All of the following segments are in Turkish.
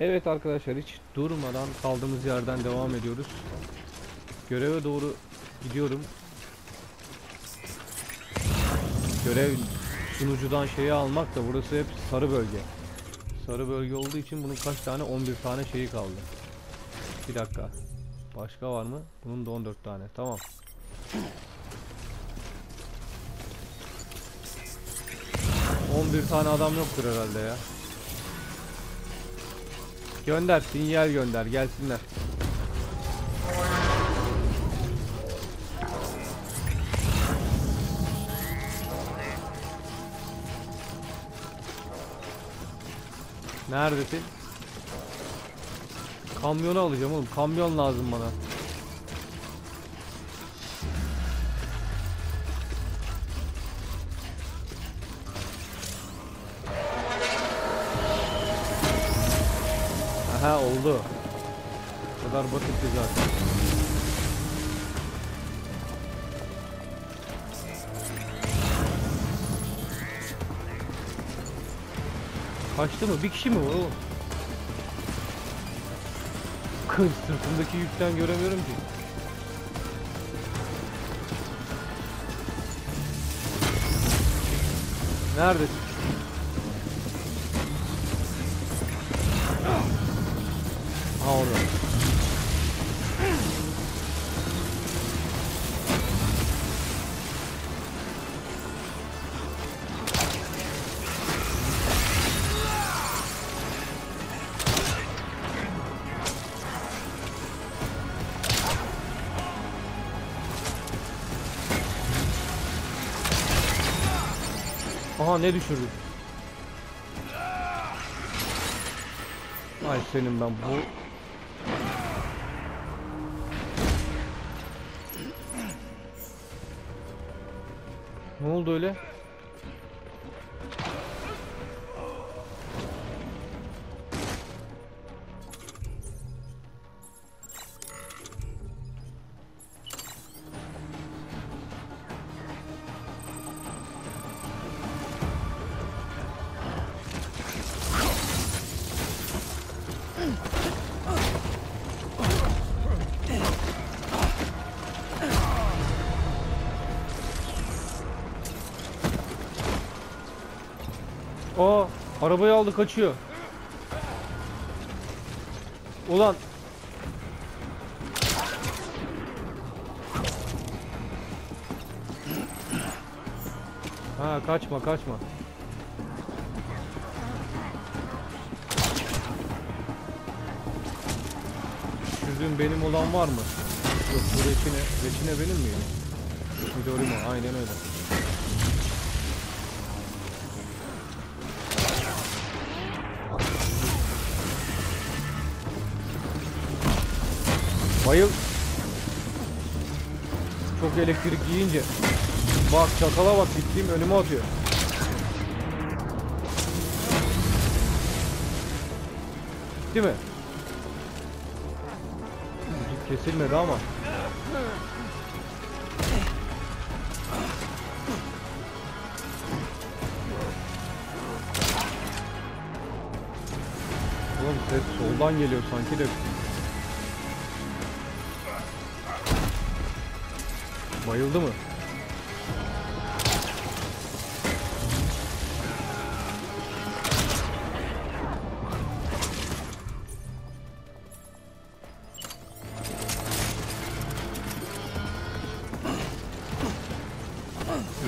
Evet arkadaşlar hiç durmadan kaldığımız yerden devam ediyoruz. Göreve doğru gidiyorum. Görev sunucudan şeyi almak da burası hep sarı bölge. Sarı bölge olduğu için bunun kaç tane? 11 tane şeyi kaldı. Bir dakika. Başka var mı? Bunun da 14 tane. Tamam. ...11 tane adam yoktur herhalde ya. Gönder, sinyal gönder, gelsinler. Neredesin? Kamyonu alacağım oğlum. Kamyon lazım bana. Aha oldu. Bu kadar basitti zaten. Kaçtı mı? Bir kişi mi var? Kız sırtımdaki yükten göremiyorum ki. Neredesin? Ha orada. Aha ne düşürdük? Ay senin ben bu Ne oldu öyle? Arabayı aldı kaçıyor. Ulan. Ha kaçma kaçma. Düşürdüğüm benim olan var mı? Yok bu reçine. Reçine benim miyim? Midorimo aynen öyle. Bayıl. Çok elektrik yiyince. Bak çakala bak gittiğim önüme atıyor. Değil mi? Kesilmedi ama. Oğlum ses soldan geliyor sanki de. Bayıldı mı?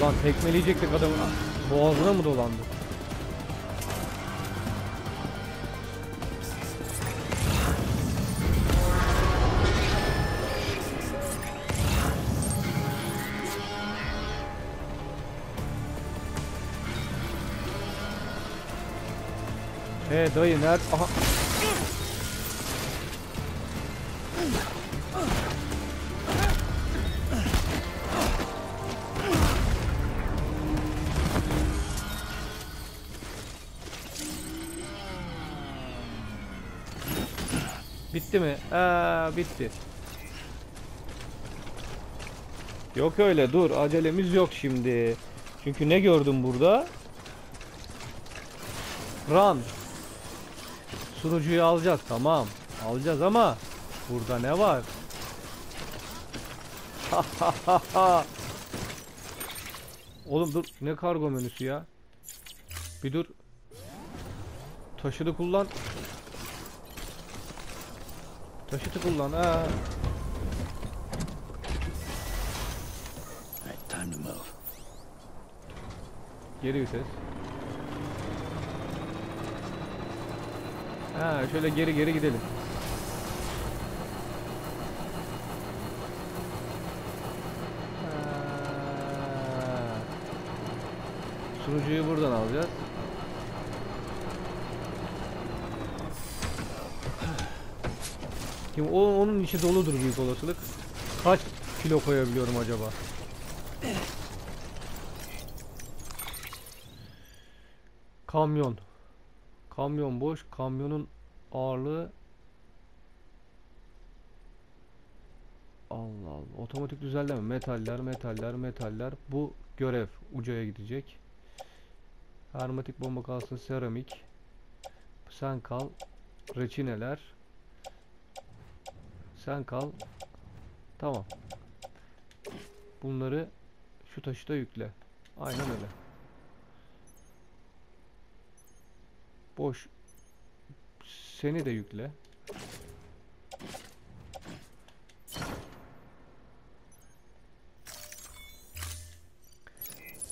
Ulan tekmeleyecektik adamı. Boğazına mı dolandı? He dayı nerede? Aha. Bitti mi? Aa, bitti. Yok öyle dur acelemiz yok şimdi. Çünkü ne gördüm burada? Run. Sunucuyu alacağız tamam. Alacağız ama burada ne var? Oğlum dur ne kargo menüsü ya? Bir dur. Taşıdı kullan. Taşıtı kullan. Ha. Right, time to move. Geri vites. Ha şöyle geri geri gidelim. Sunucuyu buradan alacağız. Kim o onun içi doludur büyük olasılık. Kaç kilo koyabiliyorum acaba? Kamyon. Kamyon boş. Kamyonun ağırlığı Allah Allah. Otomatik düzenleme. Metaller, metaller, metaller. Bu görev ucaya gidecek. Hermetik bomba kalsın. Seramik. Sen kal. Reçineler. Sen kal. Tamam. Bunları şu taşıta yükle. Aynen öyle. Boş. Seni de yükle.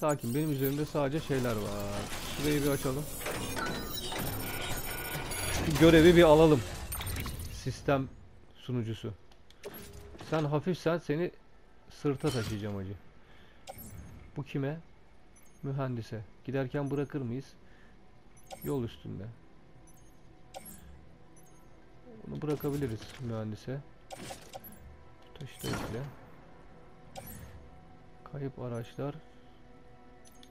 Sakin. Benim üzerimde sadece şeyler var. Şurayı bir açalım. Şu görevi bir alalım. Sistem sunucusu. Sen hafifsen seni sırta taşıyacağım acı. Bu kime? Mühendise. Giderken bırakır mıyız? Yol üstünde. Bunu bırakabiliriz mühendise. Taşı da. Kayıp araçlar.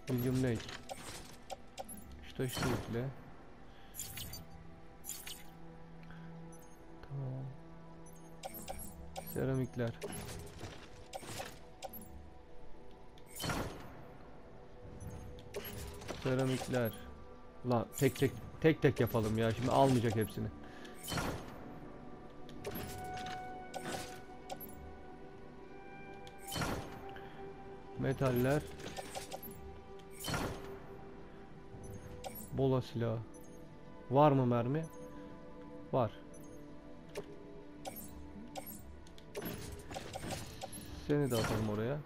William Lake. Şu taşı. Tamam. Seramikler. Seramikler. Lan tek tek tek tek yapalım ya. Şimdi almayacak hepsini. Metaller. Bola silahı. Var mı mermi? Var. Seni de atalım oraya.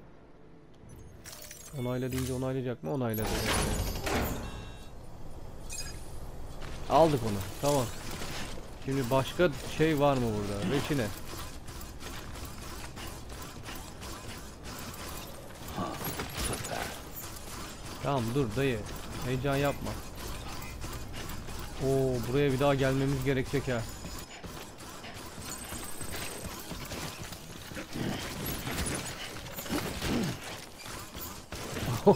Onayla deyince onaylayacak mı? Onayladı. Aldık onu. Tamam. Şimdi başka şey var mı burada? Reçine. Tamam dur dayı. Heyecan yapma. Oo buraya bir daha gelmemiz gerekecek ha.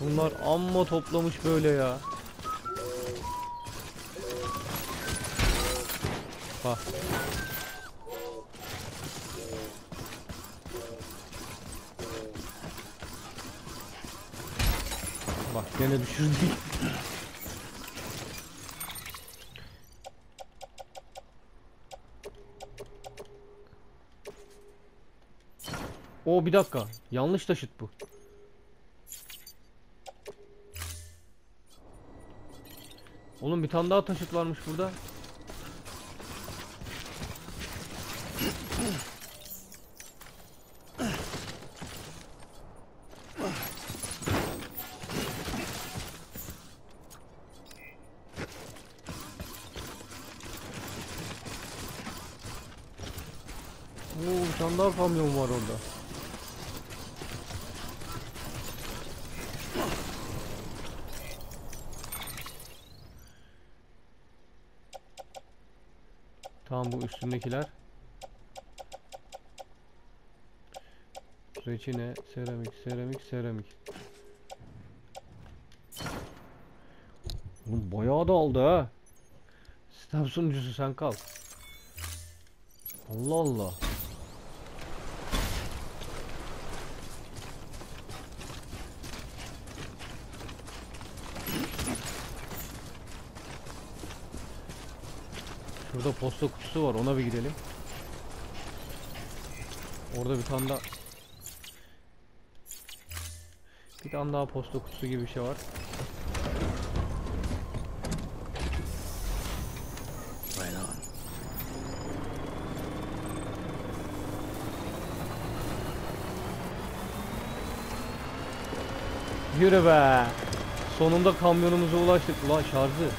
Bunlar amma toplamış böyle ya. Bak. Bak gene düşürdük. O bir dakika. Yanlış taşıt bu. Oğlum bir tane daha taşıt varmış burada. Daha kamyon var orada. Tamam bu üstündekiler. Reçine, seramik, seramik, seramik. Oğlum bayağı da aldı ha. Sistem sunucusu sen kal. Allah Allah. Şurada posta kutusu var ona bir gidelim. Orada bir tane daha Bir tane daha posta kutusu gibi bir şey var. Yürü be. Sonunda kamyonumuza ulaştık. Ulan şarjı.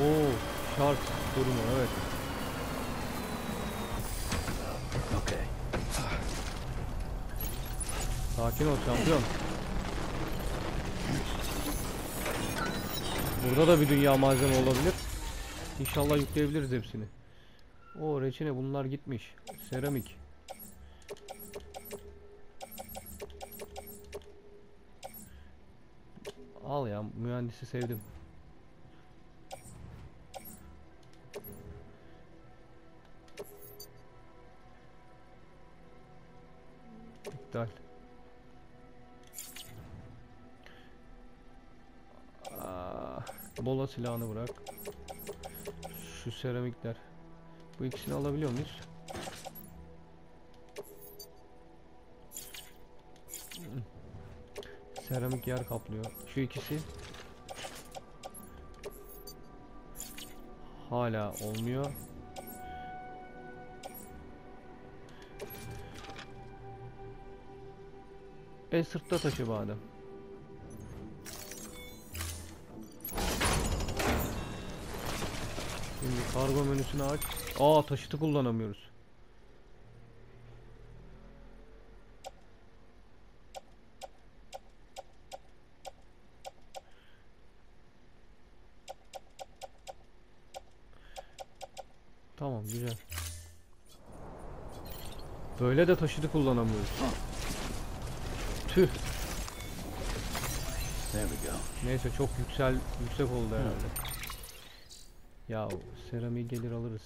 Oo, şarj durumu evet. Okay. Sakin ol şampiyon. Burada da bir dünya malzeme olabilir. İnşallah yükleyebiliriz hepsini. O reçine bunlar gitmiş. Seramik. Al ya mühendisi sevdim. Aa, bola silahını bırak. Şu seramikler. Bu ikisini alabiliyor muyuz? Seramik yer kaplıyor. Şu ikisi hala olmuyor. E sırtta taşı badem. Kargo menüsünü aç. Aa taşıtı kullanamıyoruz. Tamam güzel. Böyle de taşıtı kullanamıyoruz. Tüh. There we go. Neyse çok yüksel yüksek oldu herhalde. Ya seramiği gelir alırız.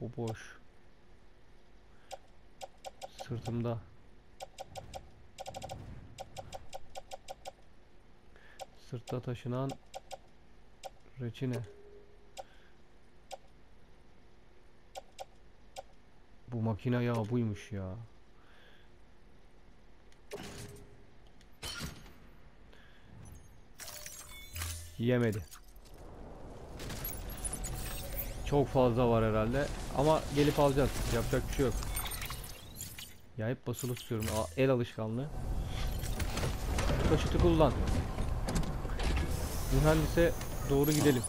Bu boş. Sırtımda. Sırtta taşınan reçine. Bu makine ya buymuş ya. Yemedi. Çok fazla var herhalde. Ama gelip alacağız. Yapacak bir şey yok. Ya hep basılı tutuyorum. Aa, El alışkanlığı. Taşıtı kullan. Mühendise doğru gidelim.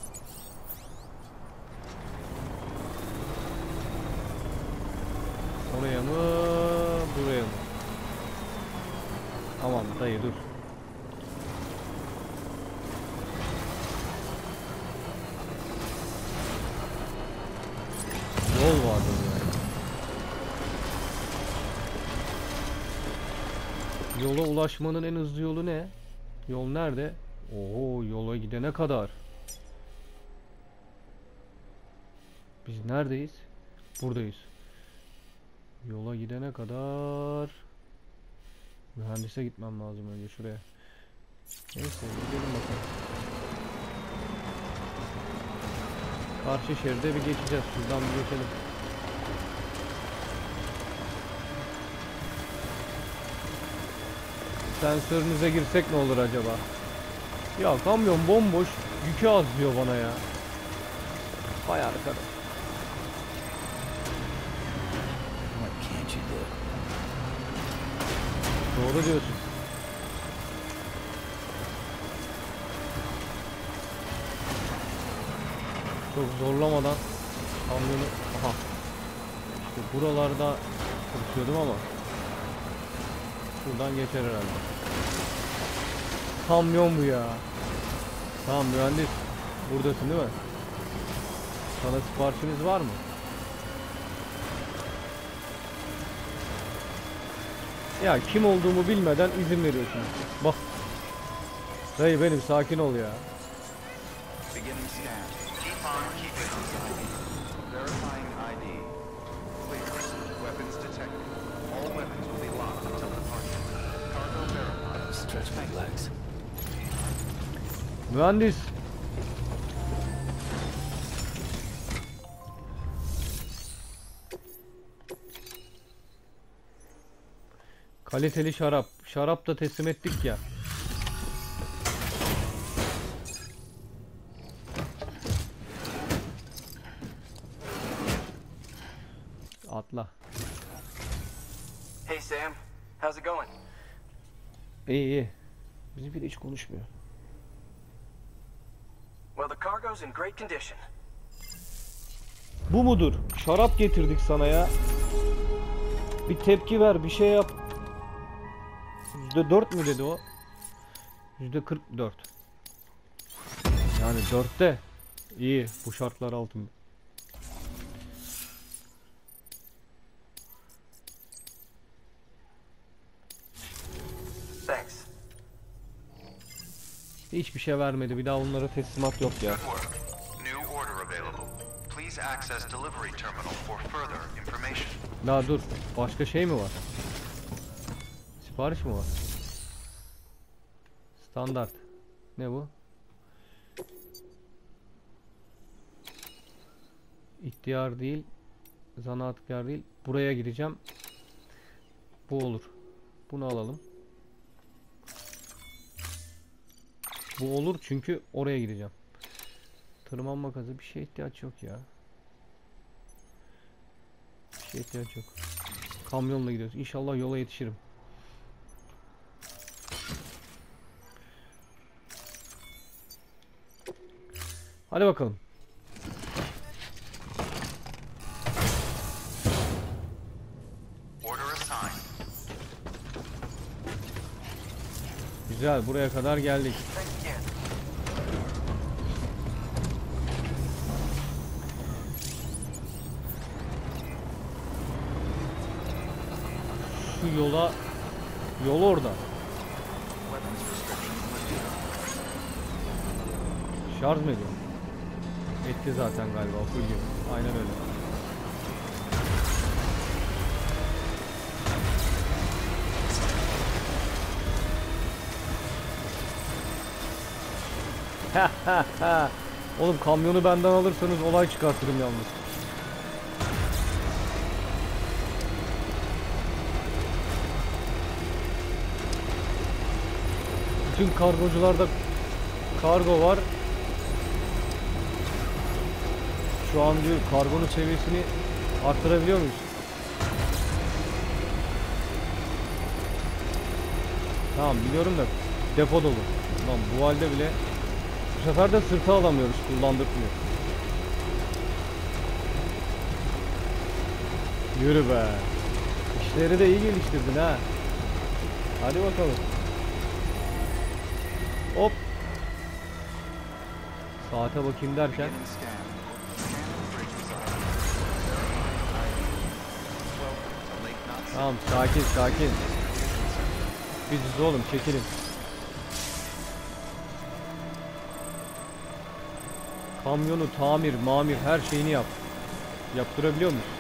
Oraya mı? Buraya mı? Aman dayı dur. Ulaşmanın en hızlı yolu ne? Yol nerede? Oo yola gidene kadar. Biz neredeyiz? Buradayız. Yola gidene kadar mühendise gitmem lazım önce şuraya. Neyse gidelim bakalım. Karşı şeride bir geçeceğiz. Şuradan bir geçelim. Sensörünüze girsek ne olur acaba? Ya kamyon bomboş. Yükü az diyor bana ya. Vay arkadaş. What can't you do? Doğru diyorsun. Çok zorlamadan kamyonu... Aha. İşte buralarda tutuyordum ama Şuradan geçer herhalde. Kamyon bu ya. Tamam mühendis. Buradasın değil mi? Sana siparişiniz var mı? Ya kim olduğumu bilmeden izin veriyorsunuz. Bak. Dayı benim sakin ol ya. Mühendis. Kaliteli şarap. Şarap da teslim ettik ya. Atla. Hey Sam, how's it going? İyi iyi. Bizimki de hiç konuşmuyor. Cargo's in great condition. Bu mudur? Şarap getirdik sana ya. Bir tepki ver, bir şey yap. Yüzde dört mü dedi o? Yüzde kırk dört. Yani dörtte. İyi, bu şartlar altında. Thanks. Hiçbir şey vermedi. Bir daha onlara teslimat yok ya. Daha dur. Başka şey mi var? Sipariş mi var? Standart. Ne bu? İhtiyar değil. Zanaatkar değil. Buraya gireceğim. Bu olur. Bunu alalım. Bu olur çünkü oraya gideceğim. Tırmanma gazı bir şeye ihtiyaç yok ya. Bir şeye ihtiyaç yok. Kamyonla gidiyoruz. İnşallah yola yetişirim. Hadi bakalım. Güzel buraya kadar geldik. Thanks again. Yola yol orada. Şarj mı ediyor? Etti zaten galiba full gibi. Aynen öyle. Oğlum kamyonu benden alırsanız olay çıkartırım yalnız. Bütün kargocularda kargo var. Şu an diyor kargonun seviyesini arttırabiliyor muyuz? Tamam biliyorum da depo dolu. Lan bu halde bile bu sefer de sırta alamıyoruz kullandırmıyor. Yürü be. İşleri de iyi geliştirdin ha. Hadi bakalım. Saate bakayım derken Tamam sakin sakin. Biziz oğlum çekilin. Kamyonu tamir, mamir her şeyini yap. Yaptırabiliyor muyuz?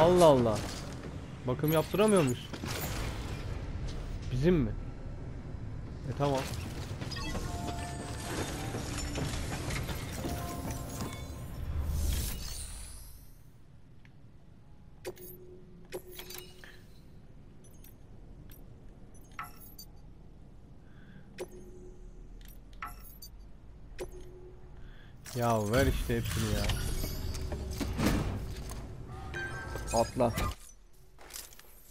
Allah Allah. Bakım yaptıramıyor muyuz? Bizim mi? E tamam. Ya ver işte hepsini ya. Atla.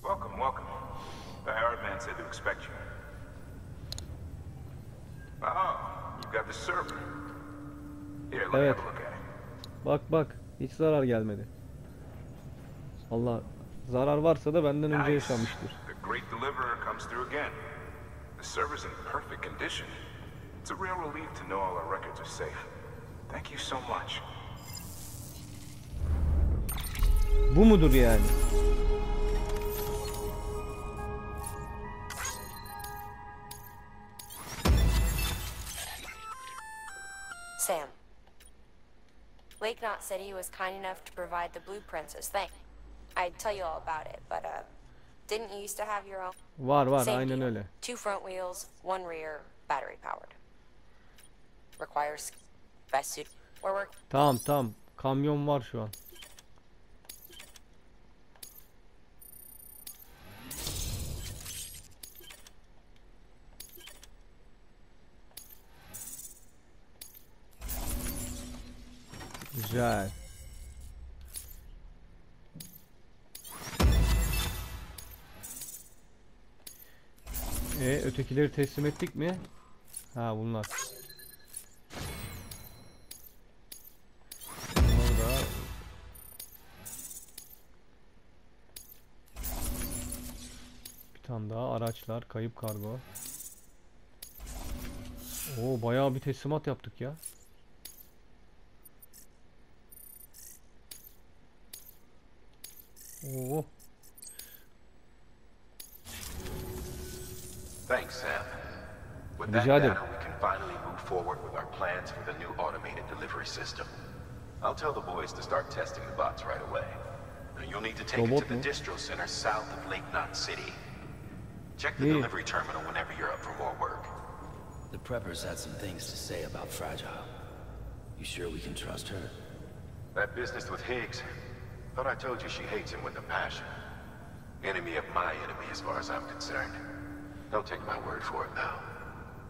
Welcome, welcome. The Arab man said to expect you. Oh, you got the server. Here, let me Evet. have a look at it. Bak bak hiç zarar gelmedi. Allah zarar varsa da benden önce Nice. yaşamıştır. The great deliverer comes through again. The server's in perfect condition. It's a real relief to know all our records are safe. Thank you so much. Bu mudur yani? Sam. Lake Knot said he was kind enough to provide the blueprints as thank. I'd tell you all about it, but uh, Didn't you used to have your own? Var var Same aynen deal. öyle. Two front wheels, one rear, battery powered. Requires best suit. We're work. Tamam tamam. Kamyon var şu an. Güzel. E ötekileri teslim ettik mi? Ha bunlar. Bir tane daha araçlar, kayıp kargo. Oo bayağı bir teslimat yaptık ya. Oo. Thanks, Sam. With that Rica ederim. data, we can finally move forward with our plans for the new automated delivery system. I'll tell the boys to start testing the bots right away. Now, You'll need to take it to the distro center south of Lake Knot City. Check the İyi. delivery terminal whenever you're up for more work. The preppers had some things to say about Fragile. You sure we can trust her? That business with Higgs, thought I told you she hates him with a passion. Enemy of my enemy as far as I'm concerned. Don't take my word for it, though.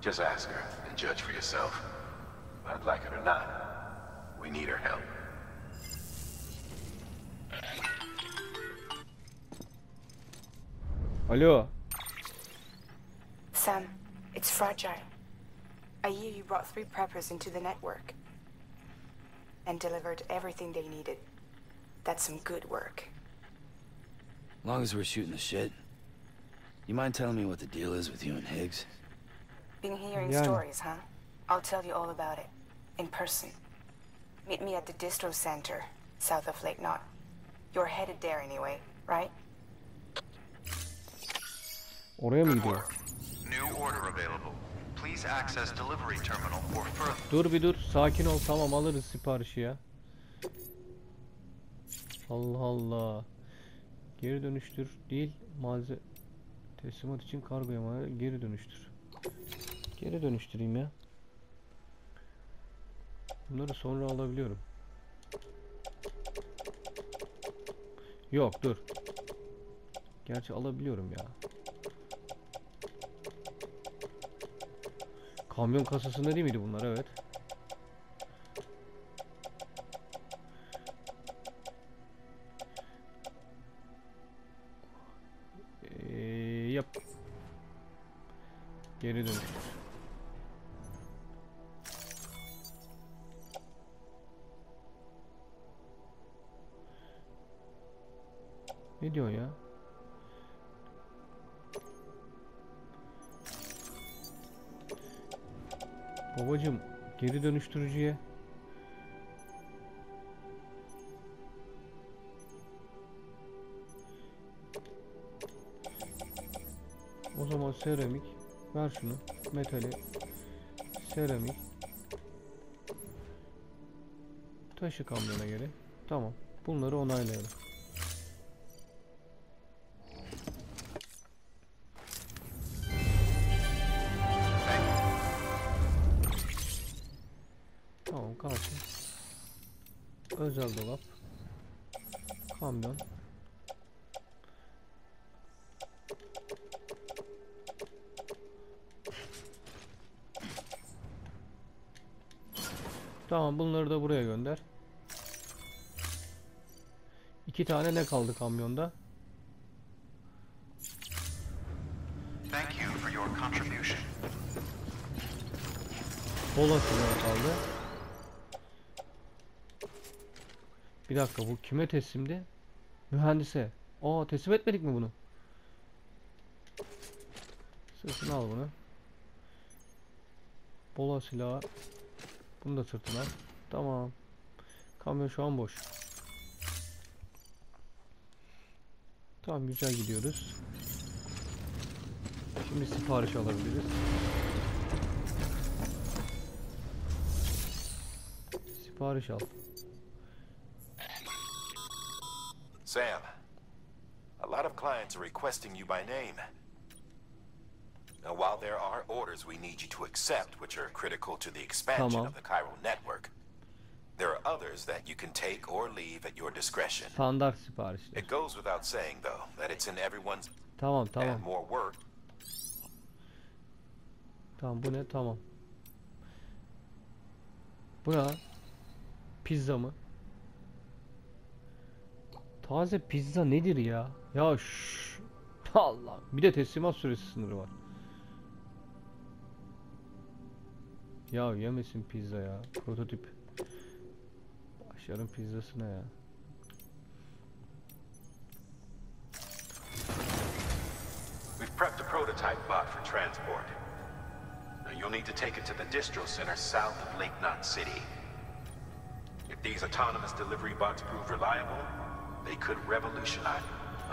Just ask her and judge for yourself. I'd like it or not, we need her help. Alo. Sam, it's fragile. I hear you brought three preppers into the network and delivered everything they needed. That's some good work. Long as we're shooting the shit. You mind telling me what the deal is with you and Higgs? Been hearing Yani. stories, huh? I'll tell you all about it. In person. Meet me at the distro center, south of Lake Knot. You're headed there anyway, right? Oraya mı Good gidiyor? work. New order available. Please access delivery terminal for further. Dur bir dur. Sakin ol. Tamam alırız siparişi ya. Allah Allah. Geri dönüştür değil. Malze teslimat için kargo yamağı geri dönüştür. Geri dönüştüreyim ya. Bunları sonra alabiliyorum. Yok dur. Gerçi alabiliyorum ya. Kamyon kasasında değil miydi bunlar? Evet. Geri dönüş. Ne diyor ya? Babacım geri dönüştürücüye O zaman seramik ver şunu. Metali. Seramik. Taşı kamyona geri tamam. Bunları onaylayalım İki tane ne kaldı kamyonda? Thank you for your contribution. Kola kaldı. Bir dakika bu kime teslimdi? Mühendise. Aa teslim etmedik mi bunu? Sırtına al bunu. Bola silahı. Bunu da sırtına. Tamam. Kamyon şu an boş. Tamam güzel gidiyoruz. Şimdi sipariş alabiliriz. Sipariş al. Sam, a lot of clients are requesting you by name. Now, while there are orders we need you to accept, which are critical to the expansion of the Cairo network, there are others that you can take or leave at your discretion. Standart siparişler. It goes without saying, though, that it's in everyone's Tamam tamam. and more work Tamam bu ne? Tamam. Bu ne lan? Pizza mı? Taze pizza nedir ya? Ya şş. Allah. Bir de teslimat süresi sınırı var. Ya yemesin pizza ya. Prototip. Başarın pizzasına ya. We've prepped a prototype bot for transport. Now you'll need to take it to the distro center south of Lake Knot City. If these autonomous delivery bots prove reliable, they could revolutionize.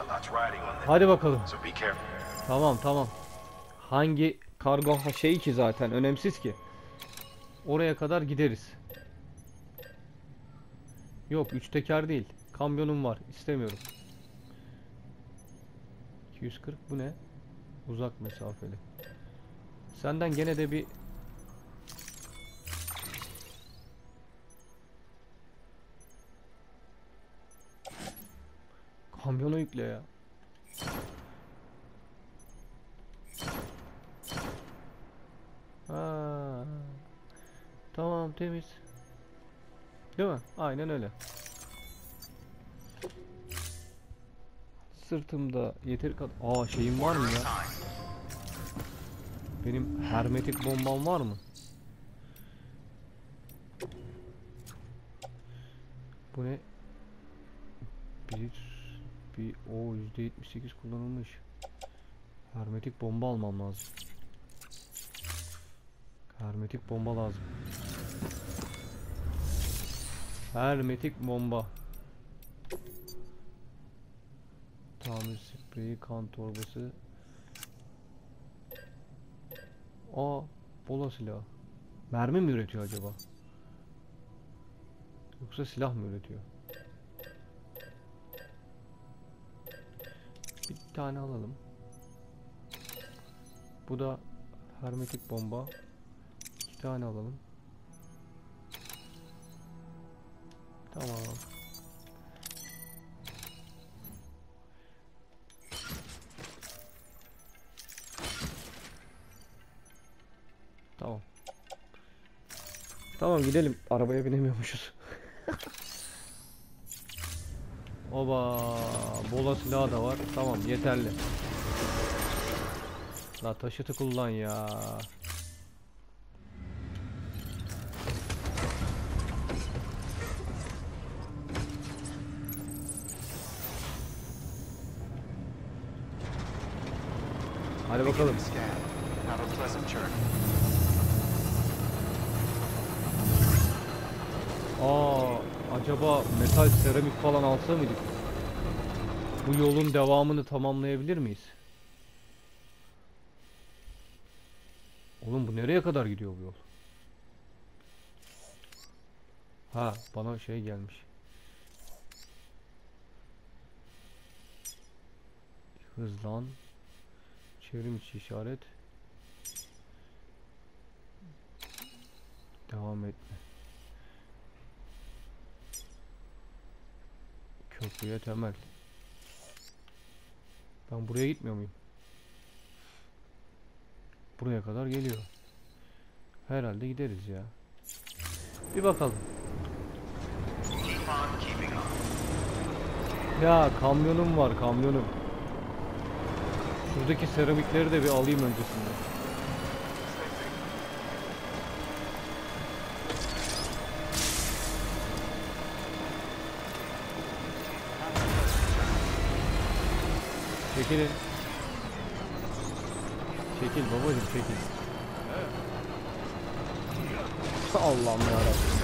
A lot's riding on them. Hadi bakalım. So be careful. Tamam tamam. Hangi kargo ha- şey ki zaten önemsiz ki. Oraya kadar gideriz. Yok üç teker değil. Kamyonum var. istemiyorum. 240 bu ne? Uzak mesafeli. Senden gene de bir Kamyona yükle ya. Ha. Tamam temiz. Değil mi? Aynen öyle. Sırtımda yeteri kadar... Aa şeyim var mı ya? Benim hermetik bombam var mı? Bu ne? Bir... Bir... o %78 kullanılmış. Hermetik bomba almam lazım. Hermetik bomba lazım. Hermetik bomba. Tamir spreyi, kan torbası. Aa, bola silahı. Mermi mi üretiyor acaba? Yoksa silah mı üretiyor? Bir tane alalım. Bu da hermetik bomba. İki tane alalım. Tamam. Tamam. Tamam gidelim. Arabaya binemiyormuşuz. Oba, bola silahı da var. Tamam, yeterli. La taşıtı kullan ya. Hadi bakalım. Aa, acaba metal seramik falan alsa mıydık? Bu yolun devamını tamamlayabilir miyiz? Oğlum bu nereye kadar gidiyor bu yol? Ha, bana şey gelmiş. Hızlan. Çevrim içi işaret. Devam etme. Köprüye temel. Ben buraya gitmiyor muyum? Buraya kadar geliyor. Herhalde gideriz ya. Bir bakalım. Ya kamyonum var kamyonum. Şuradaki seramikleri de bir alayım öncesinde. Çekilin. Çekil babacım çekil. Allah'ım yarabbim.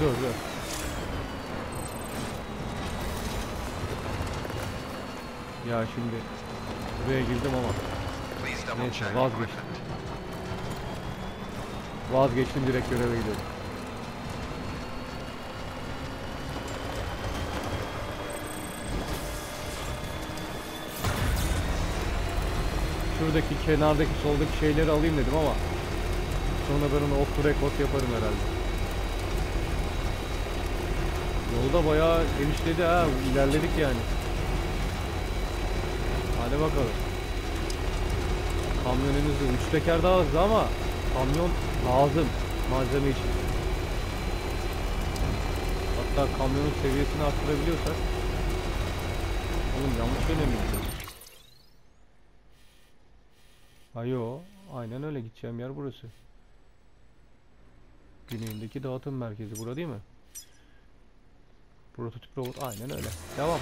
Dur dur. Ya şimdi buraya girdim ama Neyse vazgeçtim. Vazgeçtim direkt göreve gidiyorum. Şuradaki kenardaki soldaki şeyleri alayım dedim ama sonra ben onu off the record yaparım herhalde. Yolda bayağı genişledi ha ilerledik yani. Hadi bakalım. Kamyon en hızlı. Üç teker daha hızlı ama kamyon lazım malzeme için. Hatta kamyonun seviyesini arttırabiliyorsak Oğlum yanlış yöne mi gidiyoruz? Ha yo, aynen öyle gideceğim yer burası. Güneyindeki dağıtım merkezi bura değil mi? Prototip robot aynen öyle. Devam.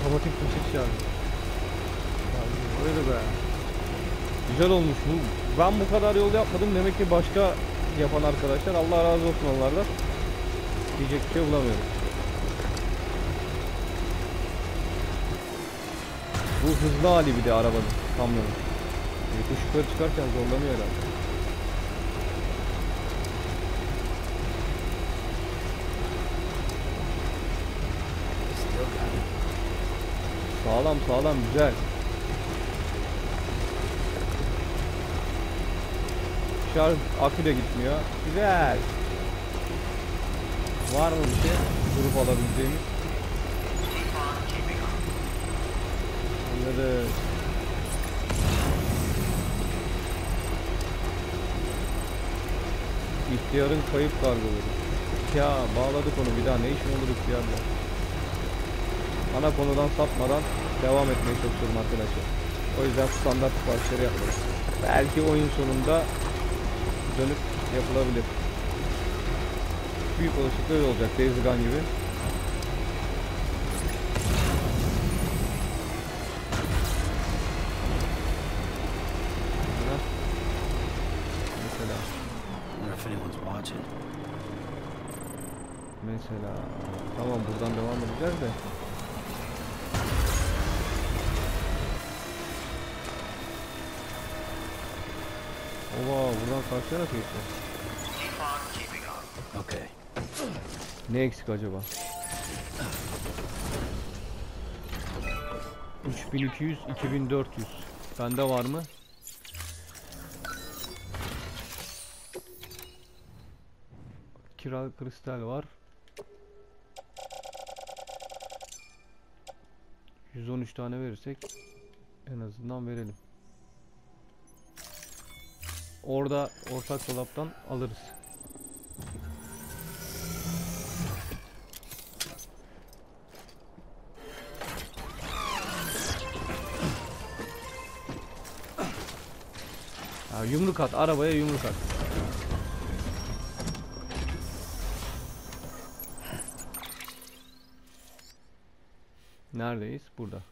Otomatik fişek şarjı. Ya öyle be. Güzel olmuş bu. Ben bu kadar yol yapmadım. Demek ki başka yapan arkadaşlar Allah razı olsun onlardan. Diyecek bir şey bulamıyorum. Bu hızlı hali bir de arabanın, kamyonun. Yokuş yukarı çıkarken zorlanıyor herhalde. Sağlam sağlam güzel. Şarj akü de gitmiyor. Güzel. Var mı bir şey? Durup alabileceğimiz? Anladım. İhtiyarın kayıp kargoları. Ya bağladık onu bir daha ne işin olur ihtiyarla. Ana konudan sapmadan devam etmeye çalışıyorum arkadaşlar. O yüzden standart siparişleri yapıyorum. Belki oyun sonunda dönüp yapılabilir. Büyük öyle olacak Days Gone gibi. Mesela- Mesela tamam buradan devam edeceğiz de Ova buradan karşıya nasıl geçeceğiz? Okay. Ne eksik acaba? 3200 2400 Bende var mı? Kira kristal var. 113 tane verirsek en azından verelim. Orada ortak dolaptan alırız. Yumruk at, arabaya yumruk at. Neredeyiz? Burada.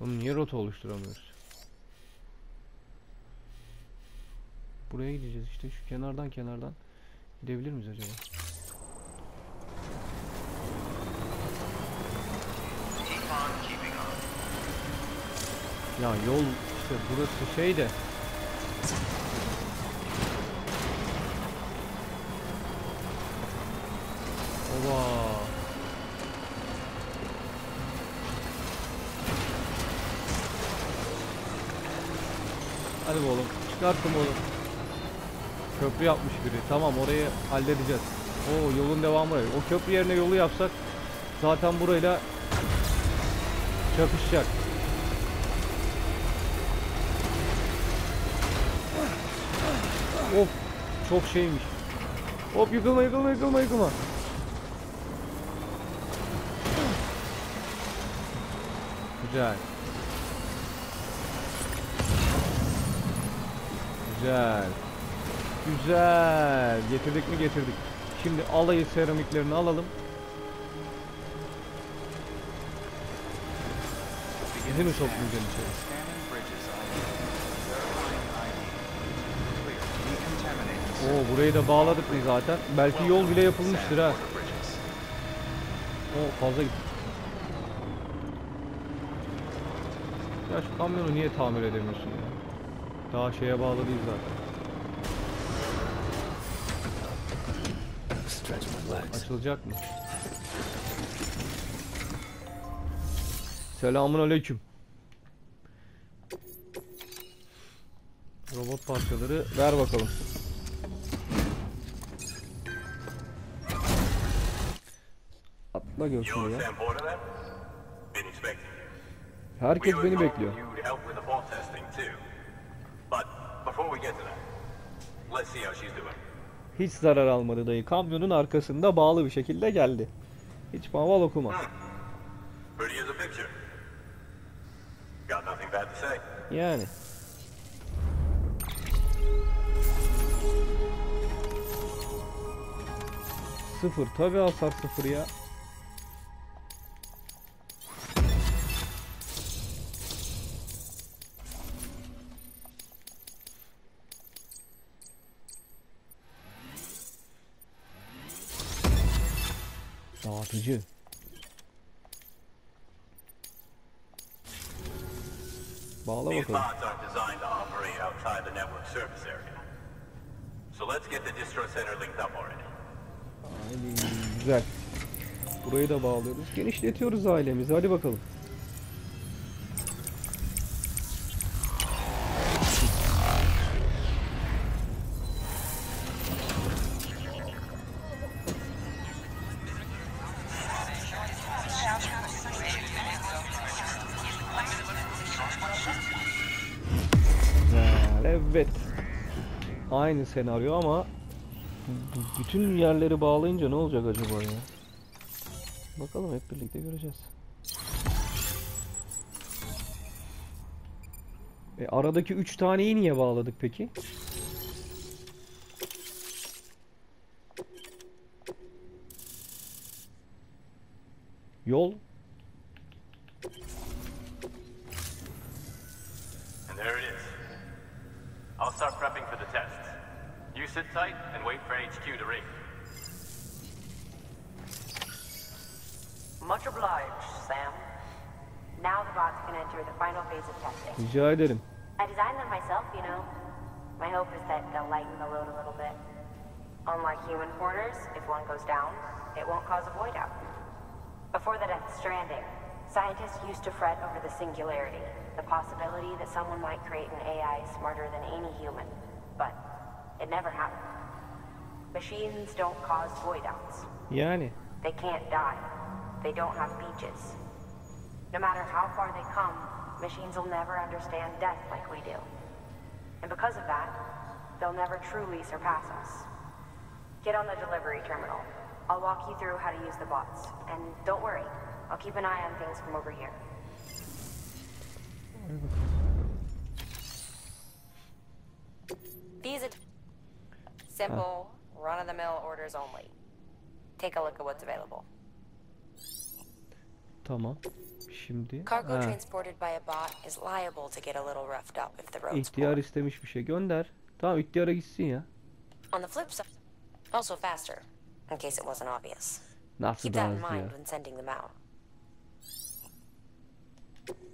Oğlum niye rota oluşturamıyoruz? Buraya gideceğiz işte. Şu kenardan kenardan gidebilir miyiz acaba? Ya yol işte burası şey de Oba. Hadi oğlum çıkarttım oğlum. Köprü yapmış biri. Tamam orayı halledeceğiz. Oo yolun devamı. O köprü yerine yolu yapsak zaten burayla çakışacak. Of çok şeymiş. Hop yıkılma yıkılma yıkılma yıkılma. Güzel. Güzel. Güzel. Getirdik mi getirdik. Şimdi alayı seramiklerini alalım. Bizi mi soklayacaksın içeri? Oo burayı da bağladık mı zaten? Belki yol bile yapılmıştır ha. Oo fazla gitti. Ya şu kamyonu niye tamir edemiyorsun ya? Daha şeye bağlı değil zaten. Açılacak mı? Selamun aleyküm. Robot parçaları ver bakalım. That, let's see how she's doing. Hiç zarar almadı dayı. Kamyonun arkasında bağlı bir şekilde geldi. Hiç maval okuma. Say. Yani. Sıfır. Tabi hasar sıfır ya. Burayı da bağlıyoruz. Genişletiyoruz ailemizi. Hadi bakalım. Evet. Aynı senaryo ama bütün yerleri bağlayınca ne olacak acaba ya? Bakalım hep birlikte göreceğiz. E aradaki 3 taneyi niye bağladık peki? Yol. And there it is. I'll start prepping for the tests. You sit tight and wait for HQ to ring. Much obliged, Sam. Now the bots can enter the final phase of testing. Rica ederim. I designed them myself, you know. My hope is that they'll lighten the load a little bit. Unlike human quarters, if one goes down, it won't cause a void out. Before the Death Stranding, scientists used to fret over the singularity, the possibility that someone might create an AI smarter than any human. But it never happened. Machines don't cause void outs. Yeah, I Yani. They can't die. They don't have beaches. No matter how far they come, machines will never understand death like we do. And because of that, they'll never truly surpass us. Get on the delivery terminal. I'll walk you through how to use the bots. And don't worry, I'll keep an eye on things from over here. These are simple, run-of-the-mill orders only. Take a look at what's available. Tamam. Şimdi Cargo ha, transported by a bot is liable to get a little roughed up if the road's ihtiyar istemiş bir şey gönder. Tamam ihtiyara gitsin ya. On the flip side, also faster, in case it wasn't obvious. Nasıl Keep that in mind when sending them out.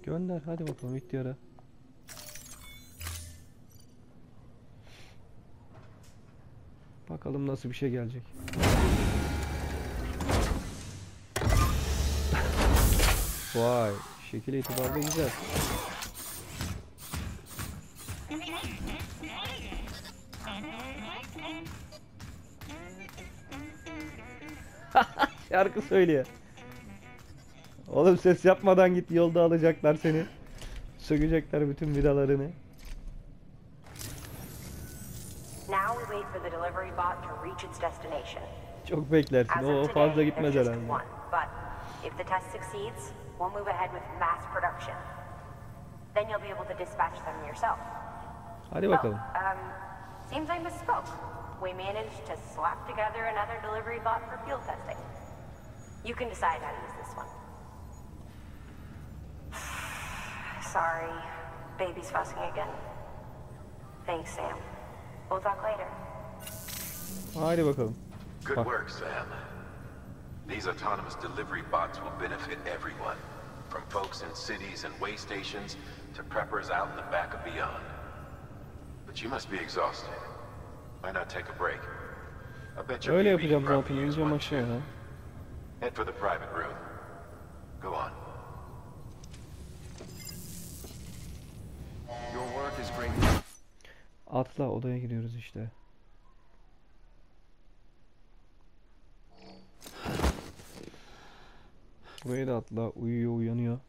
Gönder hadi bakalım ihtiyara. Bakalım nasıl bir şey gelecek. Vay, şekil itibarıyla güzel. Şarkı söylüyor. Oğlum ses yapmadan git yolda alacaklar seni. Sökecekler bütün vidalarını. Çok beklersin. O fazla gitmez herhalde. One. But if the test succeeds, we'll move ahead with mass production. Then you'll be able to dispatch them yourself. Hadi bakalım. Oh, um, Seems I misspoke. We managed to slap together another delivery bot for field testing. You can decide how to use this one. Sorry. Baby's fussing again. Thanks, Sam. We'll talk later. Haydi bakalım. Good work, Sam. These autonomous delivery bots will benefit everyone, from folks in cities and way stations to preppers out in the back and beyond. But you must be exhausted. Why not take a break? I bet your Öyle BB yapacağım probably zaten. use İnce one maçı ya. too. Head for the private room. Go on. Your work is great. Atla odaya gidiyoruz işte. Buraya da atla. Uyuyor uyanıyor.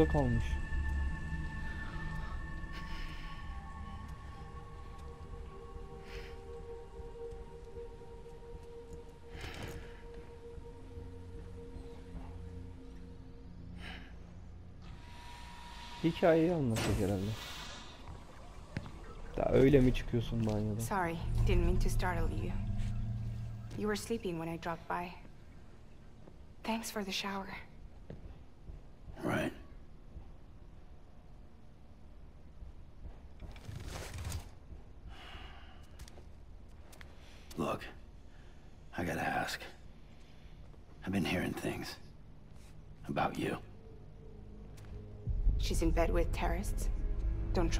Yağmurda kalmış. Hikayeyi anlatacak herhalde. Da öyle mi çıkıyorsun banyoda? Sorry, didn't mean to startle you. You were sleeping when I dropped by. Thanks for the shower.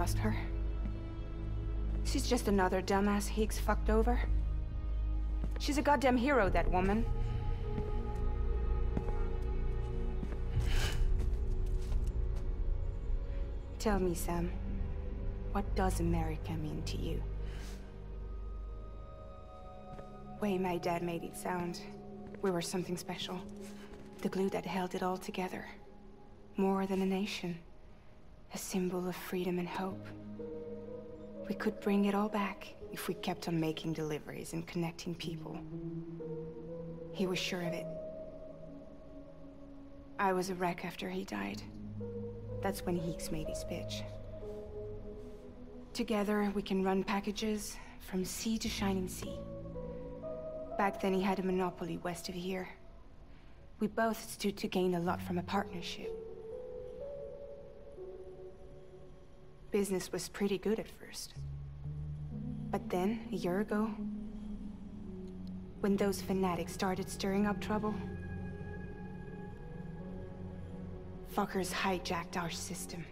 Trust her. She's just another dumbass Higgs fucked over. She's a goddamn hero, that woman. Tell me, Sam, what does America mean to you? Way my dad made it sound, we were something special. The glue that held it all together. More than a nation. A symbol of freedom and hope. We could bring it all back if we kept on making deliveries and connecting people. He was sure of it. I was a wreck after he died. That's when Heeks made his pitch. Together, we can run packages from sea to shining sea. Back then, he had a monopoly west of here. We both stood to gain a lot from a partnership. Business was pretty good at first. But then, a year ago, when those fanatics started stirring up trouble, fuckers hijacked our system.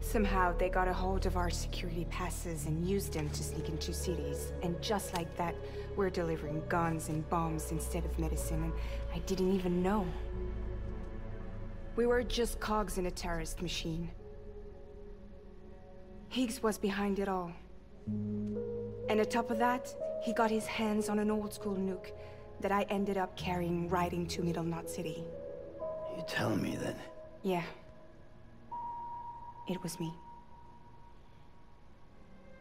Somehow they got a hold of our security passes and used them to sneak into cities. And just like that, we're delivering guns and bombs instead of medicine, and I didn't even know. We were just cogs in a terrorist machine. Higgs was behind it all. And atop of that, he got his hands on an old school nuke that I ended up carrying right into Middle Knot City. You tell me that Yeah. It was me.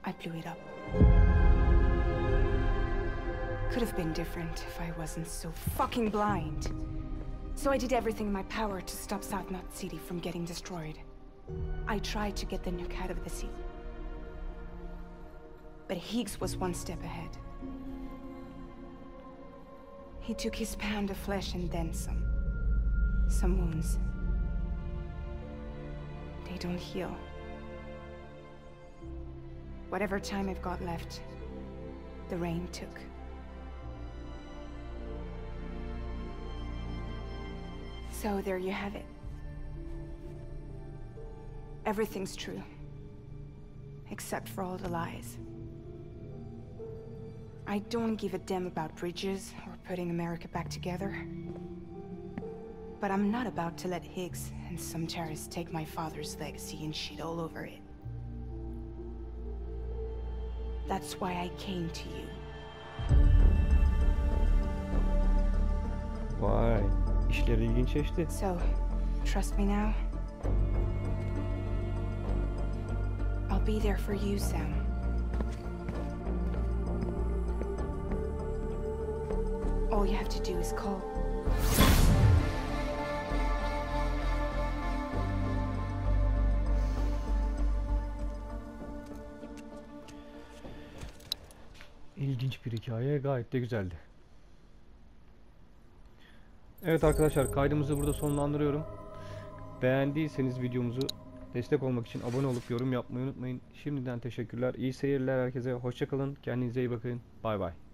I blew it up. Could have been different if I wasn't so fucking blind. So I did everything in my power to stop South Knot City from getting destroyed. I tried to get the nuke out of the sea but Higgs was one step ahead. He took his pound of flesh and then some. Some wounds. They don't heal. Whatever time I've got left, the rain took. So there you have it. Everything's true. Except for all the lies. I don't give a damn about bridges or putting America back together. But I'm not about to let Higgs and some terrorists take my father's legacy and shit all over it. That's why I came to you. Vay. İşler ilginçleşti. So, trust me now? I'll be there for you, Sam. All you have to do is call. İlginç bir hikaye gayet de güzeldi. Evet arkadaşlar kaydımızı burada sonlandırıyorum. Beğendiyseniz videomuzu destek olmak için abone olup yorum yapmayı unutmayın. Şimdiden teşekkürler. İyi seyirler herkese. Hoşçakalın. Kendinize iyi bakın. Bay bay.